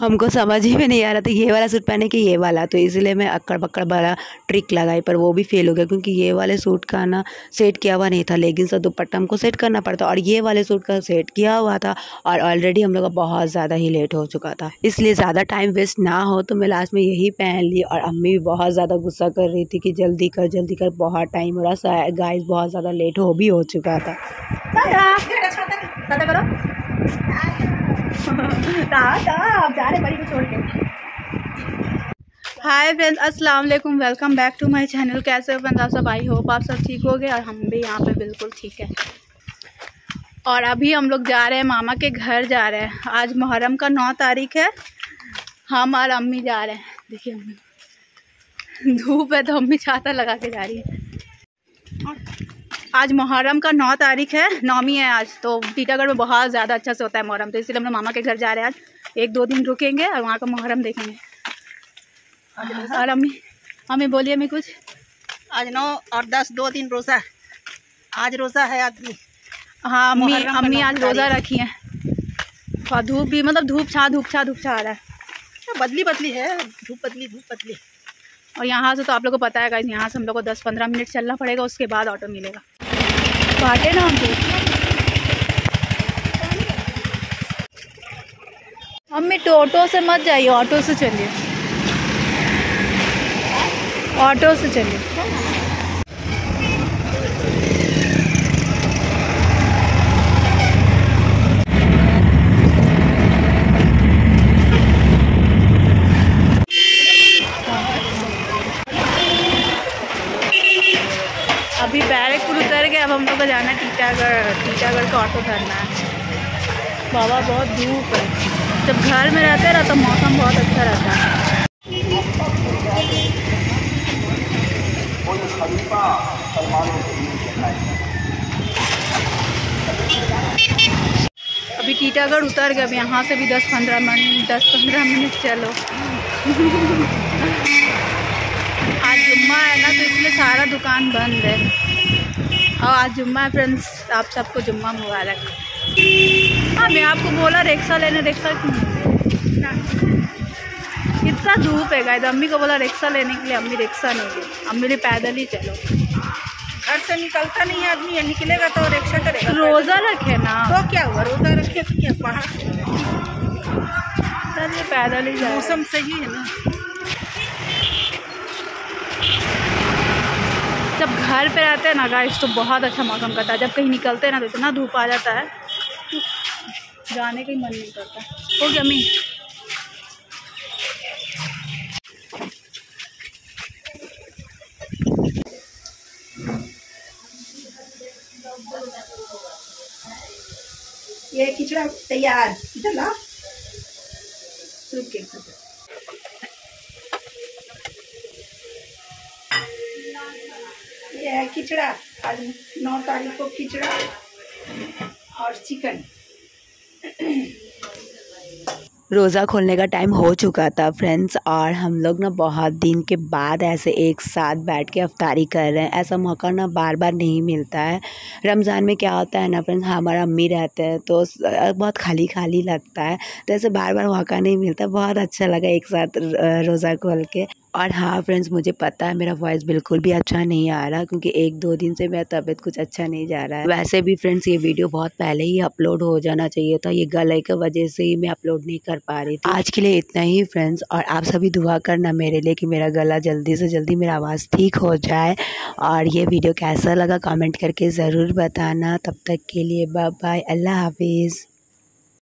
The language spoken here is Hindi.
हमको समझ ही में नहीं आ रहा था, ये वाला सूट पहने कि ये वाला। तो इसलिए मैं अक्कड़ पक्कड़ वाला ट्रिक लगाई, पर वो भी फेल हो गया, क्योंकि ये वाले सूट का ना सेट किया हुआ नहीं था। लेकिन से दुपट्टा हमको सेट करना पड़ता और ये वाले सूट का सेट किया हुआ था, और ऑलरेडी हम लोग का बहुत ज़्यादा ही लेट हो चुका था। इसलिए ज़्यादा टाइम वेस्ट ना हो तो मैं लास्ट में यही पहन ली, और अम्मी भी बहुत ज़्यादा गुस्सा कर रही थी कि जल्दी कर जल्दी कर, बहुत टाइम हो रहा गाइस बहुत ज़्यादा लेट हो भी हो चुका था। हाय फ्रेंड्स अस्सलाम वालेकुम welcome back to my channel कैसे हो फ्रेंड्स आप सब? आई होप आप सब ठीक हो गए और हम भी यहाँ पे बिल्कुल ठीक है। और अभी हम लोग जा रहे हैं, मामा के घर जा रहे हैं। आज मुहर्रम का नौ तारीख है। हम और अम्मी जा रहे हैं। देखिए अम्मी। धूप है तो अम्मी छाता लगा के जा रही है। आज मुहर्रम का नौ तारीख है नौमी है आज तो टीटागढ़ में बहुत ज़्यादा अच्छा से होता है मुहर्रम तो इसलिए हम लोग मामा के घर जा रहे हैं आज। एक दो दिन रुकेंगे और वहाँ का मुहर्रम देखेंगे। और अम्मी अम्मी बोलिए अम्मी कुछ। आज नौ और दस दो दिन रोज़ा आज रोज़ा है आदमी। हाँ अम्मी अम्मी आज रोज़ा रखी है। और धूप भी मतलब धूप छा धूप छा धूप छा आ रहा है। बदली बदली है धूप बदली धूप बदली। और यहाँ से तो आप लोग को पता है यहाँ से हम लोग को दस पंद्रह मिनट चलना पड़ेगा, उसके बाद ऑटो मिलेगा। बाटे ना हमको मम्मी टोटो से मत जाइए ऑटो से चलिए। ऑटो से चलिए। अभी बैरकपुर उतर गए अब हम लोग को जाना है टीटागढ़ टीटागढ़ का ऑटो धरना है। बाबा बहुत धूप है। जब घर में रहते हैं ना तो मौसम बहुत अच्छा रहता है। अभी टीटागढ़ उतर गए अब यहाँ से भी दस पंद्रह मिनट दस पंद्रह मिनट चलो। आज जुम्मा है ना तो इसलिए सारा दुकान बंद है। और आज जुम्मा है फ्रेंड्स आप सबको जुम्मा मुबारक। हाँ मैं आपको बोला रिक्शा लेने रिक्शा कितना धूप है गाय अम्मी को बोला रिक्शा लेने के लिए। अम्मी रिक्शा नहीं ली अम्मी ने पैदल ही चलो। घर से निकलता नहीं है आदमी निकलेगा तो रिक्शा करेगा। रोज़ा रखे ना। तो क्या हुआ? रोज़ा रखे तो क्या? पहाड़ पैदल ही मौसम सही है ना? जब घर पे रहते हैं ना गाइस तो बहुत अच्छा मौसम करता है। जब कहीं निकलते हैं ना तो इतना धूप आ जाता है जाने का ही मन नहीं करता। हो गया मी ये खिचड़ा तैयार। इधर ला। है, खिचड़ा। आज नौ तारीख को खिचड़ा और चिकन। रोज़ा खोलने का टाइम हो चुका था फ्रेंड्स और हम लोग ना बहुत दिन के बाद ऐसे एक साथ बैठ के अफ्तारी कर रहे हैं। ऐसा मौका ना बार बार नहीं मिलता है। रमज़ान में क्या होता है ना फ्रेंड्स हमारा अम्मी रहते हैं तो बहुत खाली खाली लगता है। तो ऐसे बार बार मौका नहीं मिलता। बहुत अच्छा लगा एक साथ रोज़ा खोल के। और हाँ फ्रेंड्स मुझे पता है मेरा वॉइस बिल्कुल भी अच्छा नहीं आ रहा क्योंकि एक दो दिन से मेरा तबीयत कुछ अच्छा नहीं जा रहा है। वैसे भी फ्रेंड्स ये वीडियो बहुत पहले ही अपलोड हो जाना चाहिए था। ये गले की वजह से ही मैं अपलोड नहीं कर पा रही थी। आज के लिए इतना ही फ्रेंड्स और आप सभी दुआ करना मेरे लिए कि मेरा गला जल्दी से जल्दी मेरा आवाज़ ठीक हो जाए। और ये वीडियो कैसा लगा कॉमेंट करके ज़रूर बताना। तब तक के लिए बाय बाय अल्लाह हाफिज़।